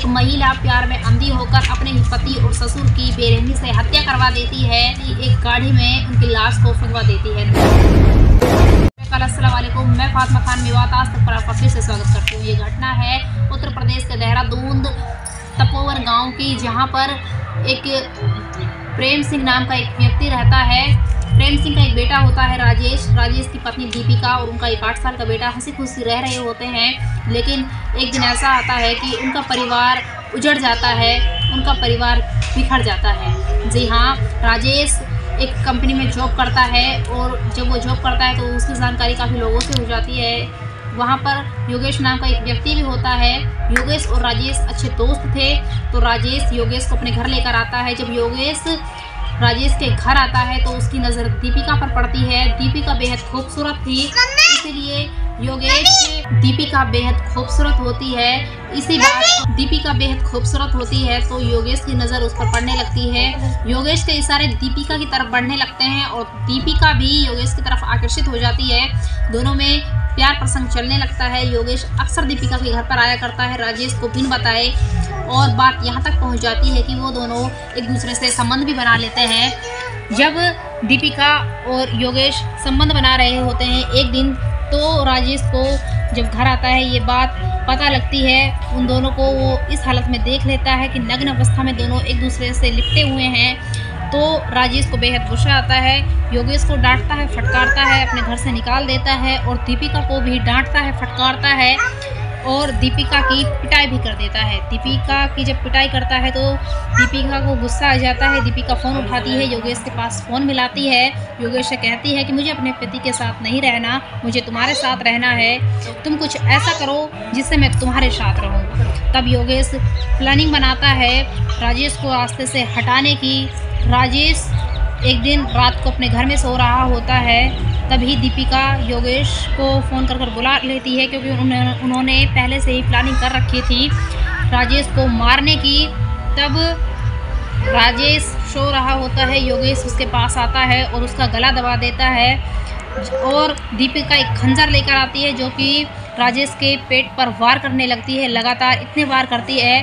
एक महिला प्यार में अंधी होकर अपने ही पति और ससुर की बेरहमी से हत्या करवा देती है एक गाड़ी में उनकी लाश को फंसवा देती है। असलम मैं फातमा खान मेवात, आज तक पर आपका फिर से स्वागत करती हूँ। ये घटना है उत्तर प्रदेश के देहरादून तपोवर गाँव की, जहाँ पर एक प्रेम सिंह नाम का एक व्यक्ति रहता है। प्रेम सिंह का एक बेटा होता है राजेश। राजेश की पत्नी दीपिका और उनका एक आठ साल का बेटा हँसी खुशी रह रहे होते हैं। लेकिन एक दिन ऐसा आता है कि उनका परिवार उजड़ जाता है, उनका परिवार बिखर जाता है। जी हाँ राजेश एक कंपनी में जॉब करता है और जब वो जॉब करता है तो उसकी जानकारी काफ़ी लोगों से हो जाती है। वहाँ पर योगेश नाम का एक व्यक्ति भी होता है। योगेश और राजेश अच्छे दोस्त थे तो राजेश योगेश को अपने घर लेकर आता है। जब योगेश राजेश के घर आता है तो उसकी नज़र दीपिका पर पड़ती है। दीपिका बेहद खूबसूरत थी इसीलिए योगेश दीपिका बेहद खूबसूरत होती है। इसी बात दीपिका बेहद खूबसूरत होती है तो योगेश की नज़र उस पर पड़ने लगती है। योगेश के इशारे दीपिका की तरफ़ बढ़ने लगते हैं और दीपिका भी योगेश की तरफ़ आकर्षित हो जाती है। दोनों में प्यार प्रसंग चलने लगता है। योगेश अक्सर दीपिका के घर पर आया करता है। राजेश को बिन बताए और बात यहाँ तक पहुँच जाती है कि वो दोनों एक दूसरे से संबंध भी बना लेते हैं। जब दीपिका और योगेश संबंध बना रहे होते हैं एक दिन तो राजेश को जब घर आता है, ये बात पता लगती है। उन दोनों को वो इस हालत में देख लेता है कि नग्न अवस्था में दोनों एक दूसरे से लिपटे हुए हैं। तो राजेश को बेहद गुस्सा आता है, योगेश को डांटता है, फटकारता है, अपने घर से निकाल देता है और दीपिका को भी डांटता है, फटकारता है और दीपिका की पिटाई भी कर देता है। दीपिका की जब पिटाई करता है तो दीपिका को गुस्सा आ जाता है। दीपिका फ़ोन उठाती है, योगेश के पास फ़ोन मिलाती है। योगेश से कहती है कि मुझे अपने पति के साथ नहीं रहना, मुझे तुम्हारे साथ रहना है। तुम कुछ ऐसा करो जिससे मैं तुम्हारे साथ रहूँ। तब योगेश प्लानिंग बनाता है राजेश को रास्ते से हटाने की। राजेश एक दिन रात को अपने घर में सो रहा होता है। तभी दीपिका योगेश को फ़ोन कर कर बुला लेती है क्योंकि उन्होंने उन्होंने पहले से ही प्लानिंग कर रखी थी राजेश को मारने की। तब राजेश सो रहा होता है, योगेश उसके पास आता है और उसका गला दबा देता है और दीपिका एक खंजर लेकर आती है जो कि राजेश के पेट पर वार करने लगती है, लगातार इतने वार करती है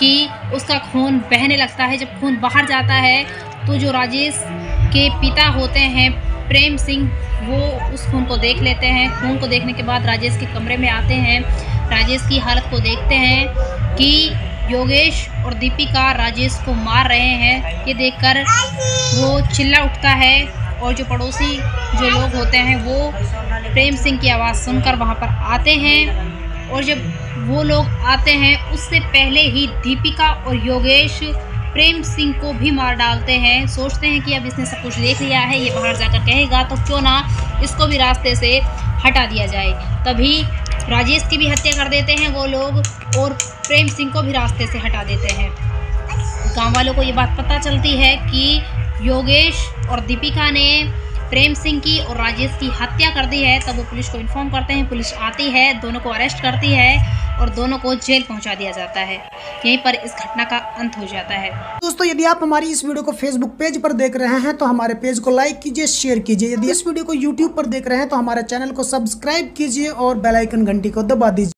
कि उसका खून बहने लगता है। जब खून बाहर जाता है तो जो राजेश के पिता होते हैं, प्रेम सिंह, वो उस खून को देख लेते हैं। खून को देखने के बाद राजेश के कमरे में आते हैं। राजेश की हालत को देखते हैं कि योगेश और दीपिका राजेश को मार रहे हैं। ये देखकर वो चिल्ला उठता है और जो पड़ोसी जो लोग होते हैं, वो प्रेम सिंह की आवाज़ सुनकर वहाँ पर आते हैं। और जब वो लोग आते हैं, उससे पहले ही दीपिका और योगेश प्रेम सिंह को भी मार डालते हैं। सोचते हैं कि अब इसने सब कुछ देख लिया है, ये बाहर जाकर कहेगा तो क्यों ना इसको भी रास्ते से हटा दिया जाए। तभी राजेश की भी हत्या कर देते हैं वो लोग और प्रेम सिंह को भी रास्ते से हटा देते हैं। गाँव वालों को ये बात पता चलती है कि योगेश और दीपिका ने प्रेम सिंह की और राजेश की हत्या कर दी है। तब वो पुलिस को इन्फॉर्म करते हैं, पुलिस आती है, दोनों को अरेस्ट करती है और दोनों को जेल पहुँचा दिया जाता है। यहीं पर इस घटना का अंत हो जाता है। दोस्तों, यदि आप हमारी इस वीडियो को फेसबुक पेज पर देख रहे हैं तो हमारे पेज को लाइक कीजिए शेयर कीजिए। यदि इस वीडियो को यूट्यूब पर देख रहे हैं तो हमारे चैनल को सब्सक्राइब कीजिए और बेलाइकन घंटी को दबा दीजिए।